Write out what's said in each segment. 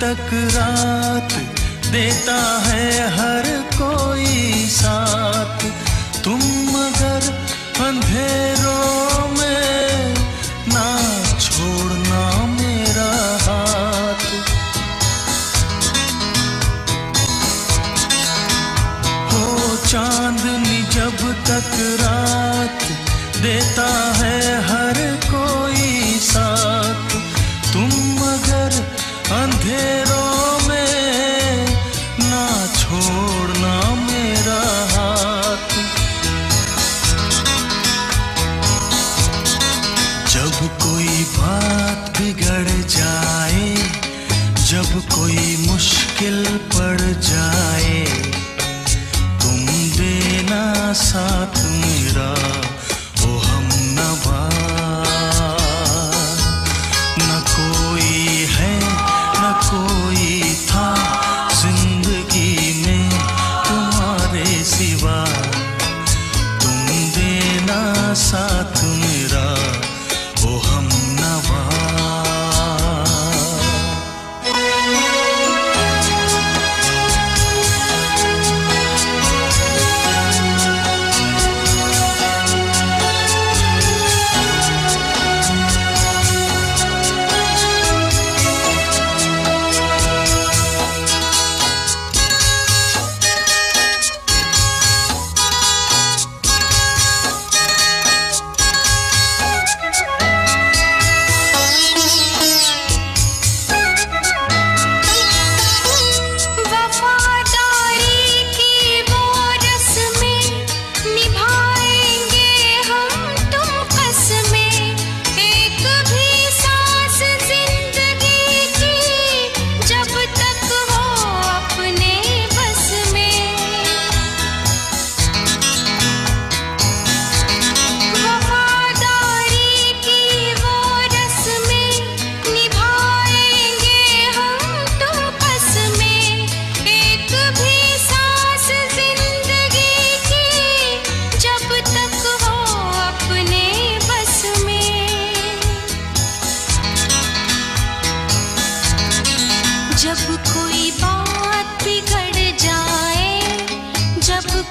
तक रात देता है हर कोई साथ। तुम मगर अंधेरों में ना छोड़ना मेरा हाथ। हो चांदनी जब तक रात देता है मुश्किल पड़ जाए। तुम देना साथ मेरा, ओ हम नवा। न कोई है, न कोई था ज़िंदगी में तुम्हारे सिवा। तुम देना साथ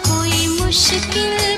कोई मुश्किल